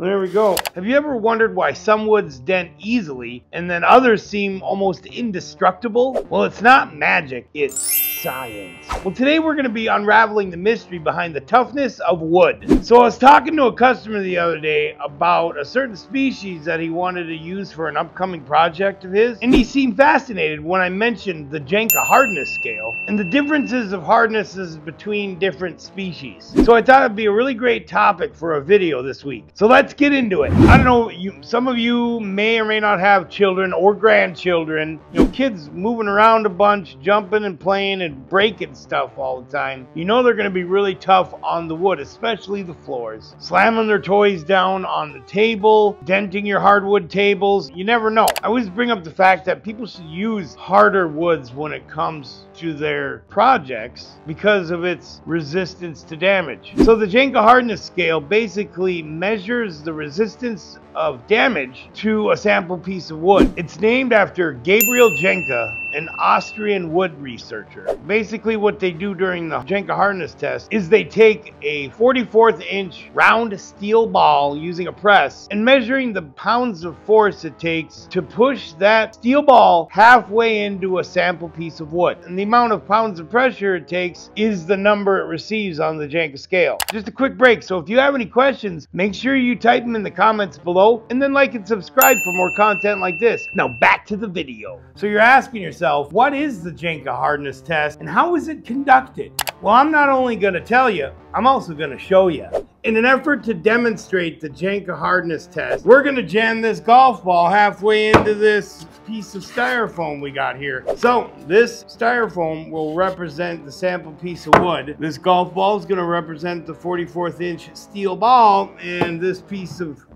There we go. Have you ever wondered why some woods dent easily and then others seem almost indestructible? Well, it's not magic, it's science. Well, today we're going to be unraveling the mystery behind the toughness of wood. So I was talking to a customer the other day about a certain species that he wanted to use for an upcoming project of his, and he seemed fascinated when I mentioned the Janka hardness scale and the differences of hardnesses between different species. So I thought it'd be a really great topic for a video this week. So let's get into it. I don't know, you, some of you may or may not have children or grandchildren, you know, kids moving around a bunch, jumping and playing and and breaking stuff all the time, you know they're going to be really tough on the wood, especially the floors. Slamming their toys down on the table, denting your hardwood tables, you never know. I always bring up the fact that people should use harder woods when it comes to their projects because of its resistance to damage. So the Janka hardness scale basically measures the resistance of damage to a sample piece of wood. It's named after Gabriel Janka, an Austrian wood researcher. Basically what they do during the Janka hardness test is they take a 44th inch round steel ball using a press and measuring the pounds of force it takes to push that steel ball halfway into a sample piece of wood. And the amount of pounds of pressure it takes is the number it receives on the Janka scale. Just a quick break, so if you have any questions, make sure you type them in the comments below and then like and subscribe for more content like this. Now back to the video. So you're asking yourself, what is the Janka hardness test and how is it conducted? Well, I'm not only going to tell you, I'm also going to show you. In an effort to demonstrate the Janka hardness test, we're going to jam this golf ball halfway into this piece of styrofoam we got here. So this styrofoam will represent the sample piece of wood. This golf ball is going to represent the 44th inch steel ball and this piece of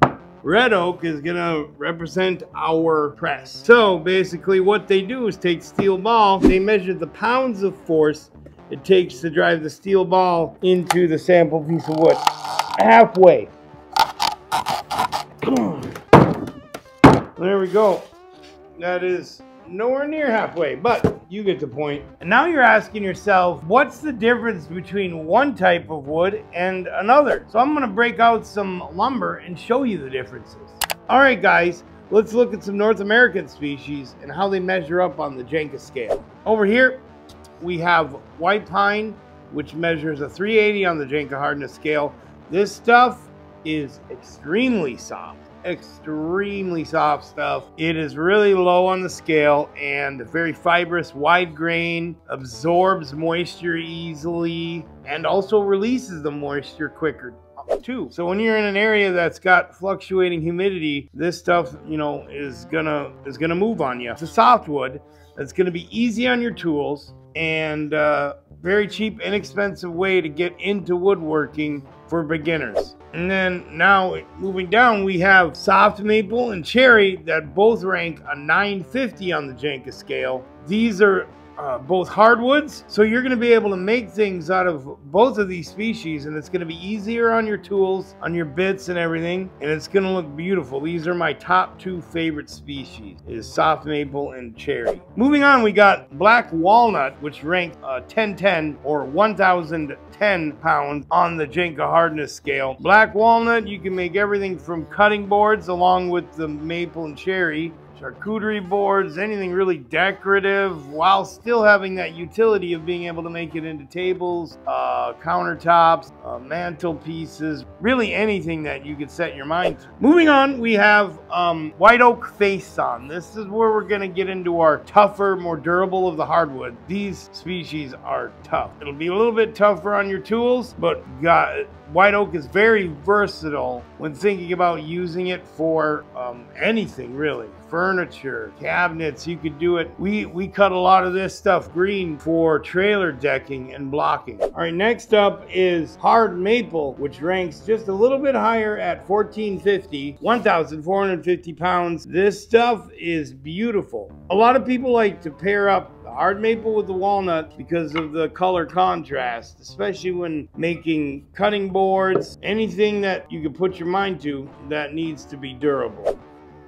Red oak is gonna represent our press. So basically what they do is take steel ball, they measure the pounds of force it takes to drive the steel ball into the sample piece of wood. Halfway. there we go. That is nowhere near halfway, but you get the point. And now you're asking yourself, what's the difference between one type of wood and another? So I'm gonna break out some lumber and show you the differences. All right, guys, let's look at some North American species and how they measure up on the Janka scale. Over here, we have white pine, which measures a 380 on the Janka hardness scale. This stuff is extremely soft extremely soft stuff. It is really low on the scale and very fibrous, wide grain, absorbs moisture easily, and also releases the moisture quicker too. So when you're in an area that's got fluctuating humidity, this stuff, you know, is gonna is gonna move on you. It's a softwood that's gonna be easy on your tools and uh, very cheap, inexpensive way to get into woodworking for beginners. And then now moving down, we have soft maple and cherry that both rank a 950 on the Janka scale. These are uh, both hardwoods. So you're going to be able to make things out of both of these species and it's going to be easier on your tools, on your bits and everything. And it's going to look beautiful. These are my top two favorite species is soft maple and cherry. Moving on, we got black walnut, which ranked uh, 1010 or 1010 pounds on the Janka hardness scale. Black walnut, you can make everything from cutting boards along with the maple and cherry charcuterie boards, anything really decorative while still having that utility of being able to make it into tables, uh, countertops, uh, mantelpieces, really anything that you could set your mind to. Moving on, we have um, white oak face sawn. This is where we're gonna get into our tougher, more durable of the hardwood. These species are tough. It'll be a little bit tougher on your tools, but got White oak is very versatile when thinking about using it for um, anything really. Furniture, cabinets, you could do it. We, we cut a lot of this stuff green for trailer decking and blocking. All right, next up is hard maple, which ranks just a little bit higher at 1450, 1,450 pounds. This stuff is beautiful. A lot of people like to pair up hard maple with the walnut because of the color contrast, especially when making cutting boards, anything that you can put your mind to that needs to be durable.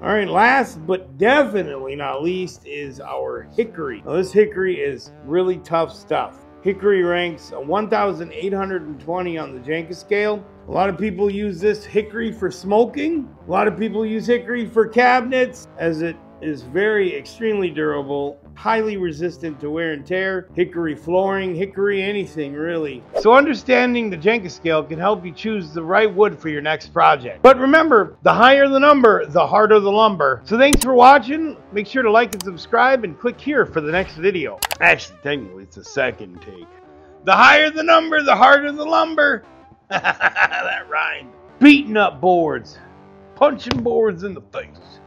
All right, last but definitely not least is our hickory. Now, this hickory is really tough stuff. Hickory ranks 1,820 on the Janka scale. A lot of people use this hickory for smoking. A lot of people use hickory for cabinets as it is very extremely durable, highly resistant to wear and tear, hickory flooring, hickory anything really. So understanding the Janka scale can help you choose the right wood for your next project. But remember, the higher the number, the harder the lumber. So thanks for watching. Make sure to like and subscribe and click here for the next video. Actually, technically it's a second take. The higher the number, the harder the lumber. that rhymed. Beating up boards. Punching boards in the face.